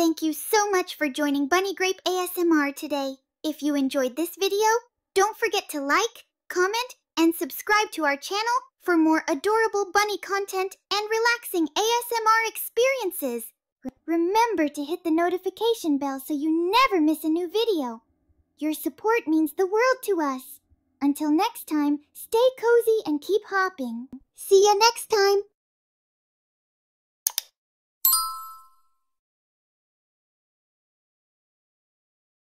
Thank you so much for joining Bunny Grape ASMR today. If you enjoyed this video, don't forget to like, comment, and subscribe to our channel for more adorable bunny content and relaxing ASMR experiences. Remember to hit the notification bell so you never miss a new video. Your support means the world to us. Until next time, stay cozy and keep hopping. See ya next time.